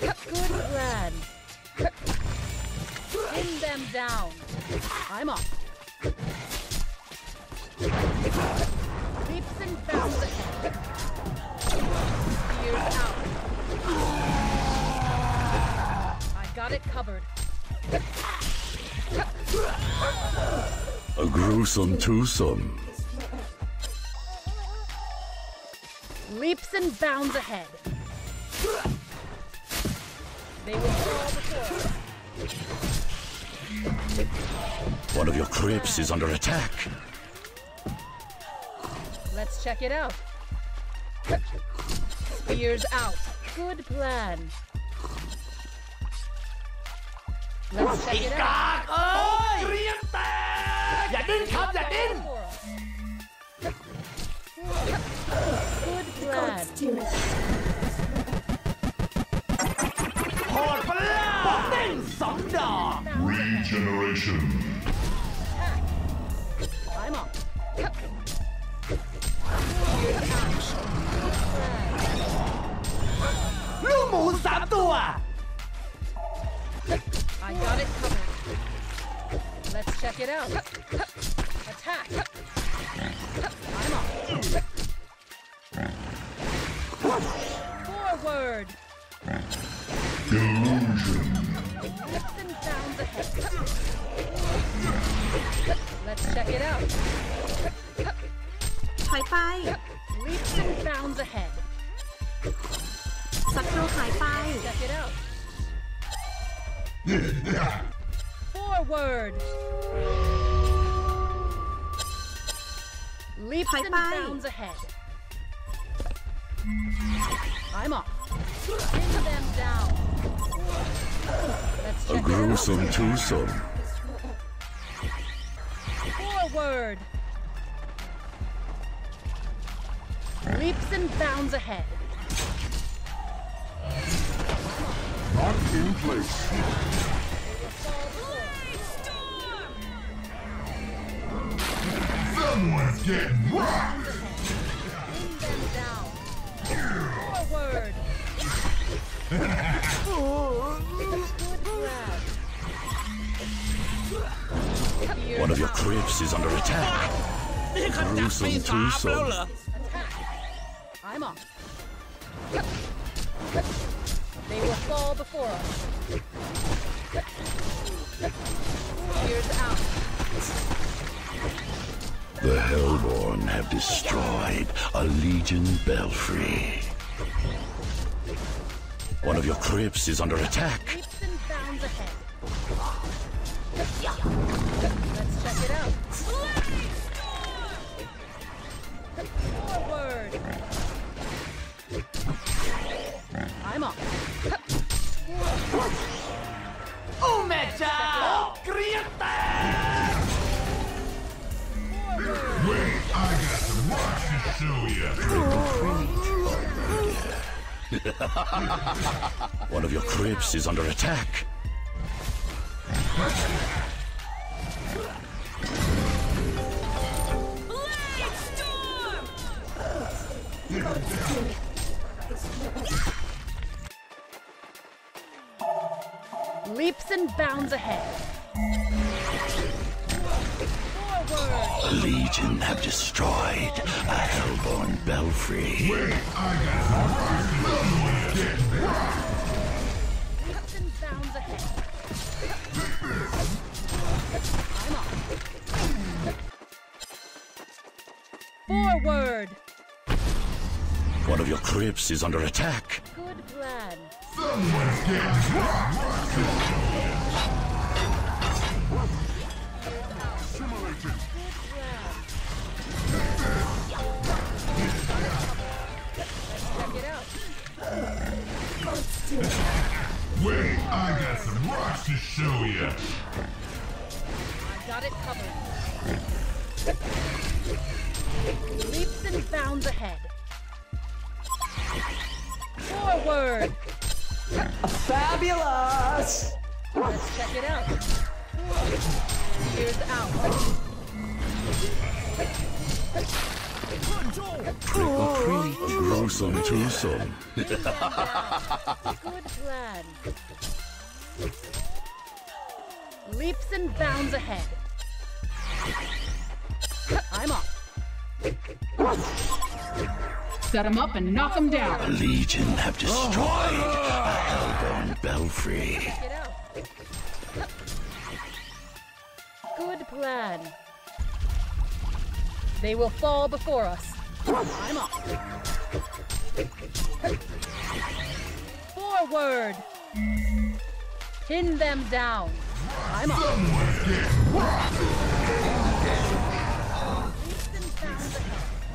Good plan. Pin them down. I'm off. Leaps and bounds ahead. Spears out. I got it covered. A gruesome twosome. Leaps and bounds ahead. They will fall before us. One of your crypts is under attack. Let's check it out. Spears out. Good plan. Let's check it กา out. กเอ้ยเกรียงแตกอย่าดิ้นครับ อย่าดิ้น Good plan. Regeneration. I'm up. I got it covered. Let's check it out. Attack. I'm up. Forward. Kill down the Let's check it out. High Leaps and bounds ahead. Subtle high Check. Forward. Leaps high and bounds ahead. I'm off. Pin them down gruesome twosome. Forward. Leaps and bounds ahead. Not in place. Someone's getting rocked. Pin them down. Forward. One of your crypts is under attack. Gruesome twosome. I'm off. They will fall before us. Here's out. The Hellborn have destroyed a Legion Belfry. One of your crypts is under attack. Leaps and bounds ahead. Check it out. Forward. I'm off. Oh, Umecha! Criate! Wait, I got some watch to show you. One of your crypts is under attack. Leaps and bounds ahead. Forward. Legion have destroyed a Hellborn belfry. Wait, I got some rocks to Someone's getting rocked. Leaps and bounds ahead. I'm. Forward. One of your crypts is under attack. Good plan. Someone's getting rocked. Wait, I got some rocks to show you. I got it covered. Leaps and bounds ahead. Fabulous Let's check it out. Spears out. Gruesome twosome. Good plan. Leaps and bounds ahead. I'm off. Set them up and knock them down. The Legion have destroyed a hellborn belfry. Good plan. They will fall before us. I'm off. Forward. Pin them down. I'm off.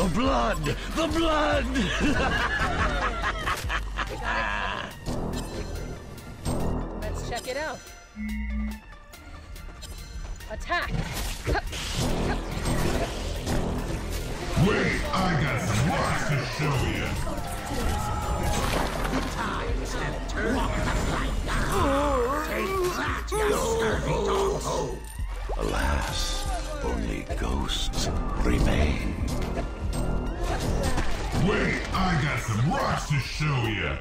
The blood! The blood! Let's check it out. Attack! Wait, I got some rocks to show you. Alas, only ghosts remain. Wait, I got some rocks to show you.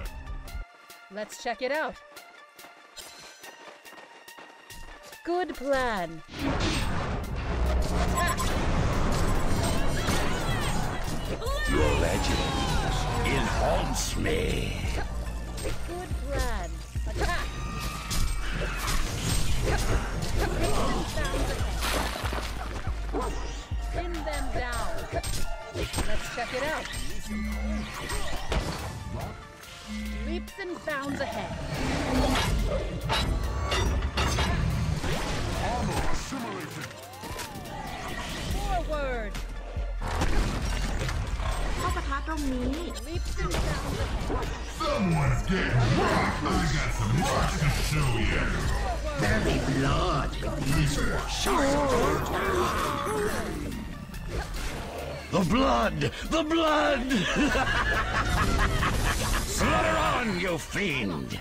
Let's check it out. Good plan. Your legend it haunts me. Good plan. Attack! Pin them down. Let's check it out. leaps and bounds ahead. Armor assimilated. Forward. Leaps and bounds ahead. Someone's getting rocked. I got some rocks to show you. There'll be blood with these. The blood! The blood! you fiend!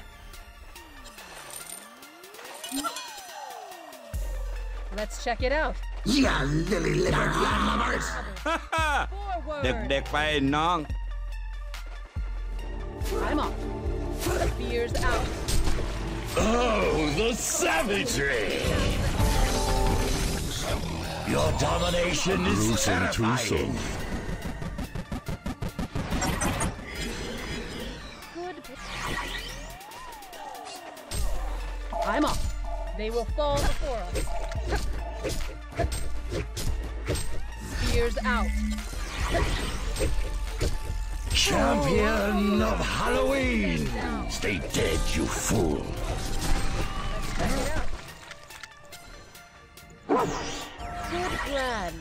Let's check it out. Yeah, lily livered landlubbers! Dick by nong. I'm off. The fear's out. Oh, the savagery! Your domination is terrifying. Fall before us. Spears out. Champion of Halloween! Stay dead, you fool! Check it out. Good plan.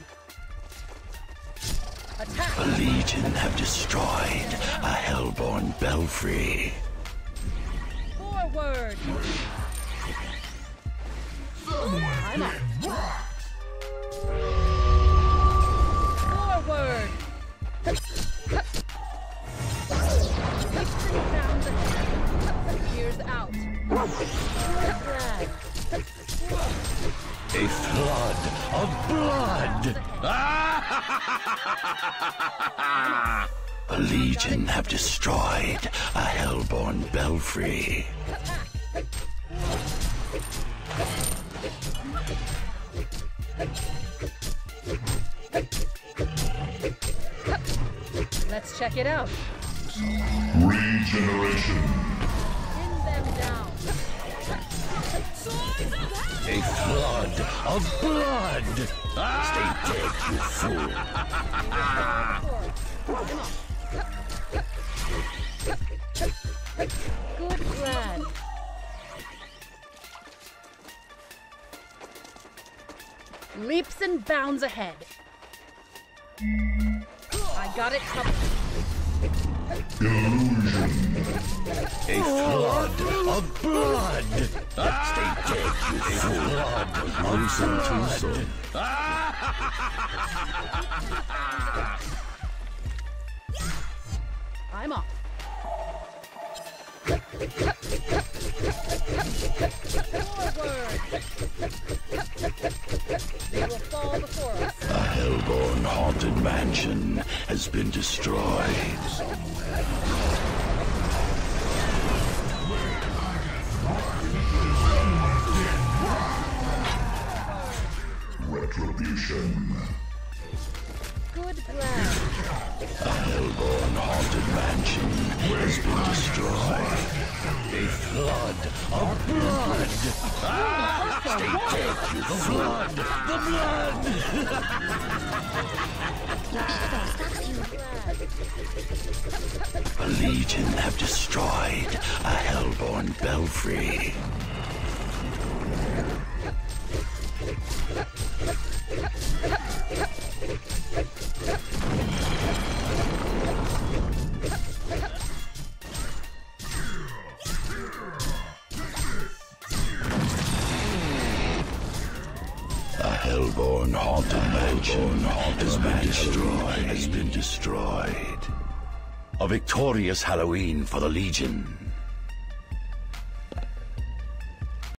Attack. The Legion have destroyed a hellborn belfry. Forward. Forward. A flood of blood! A legion have destroyed a hellborn belfry. Let's check it out. Regeneration. Pin them down. A flood of blood! Stay dead, you fool! Leaps and bounds ahead. I got it covered. A flood of blood! Stay dead, you fool! Blood loosen too soon. Mansion has been destroyed. Retribution. Good plan. Hellborn Haunted Mansion has been destroyed. A flood of blood! Ah! Stay dead, you flood! The! A legion have destroyed a Hellborn belfry. Hellborn haunted mansion has been destroyed. Has been destroyed. A victorious Halloween for the Legion.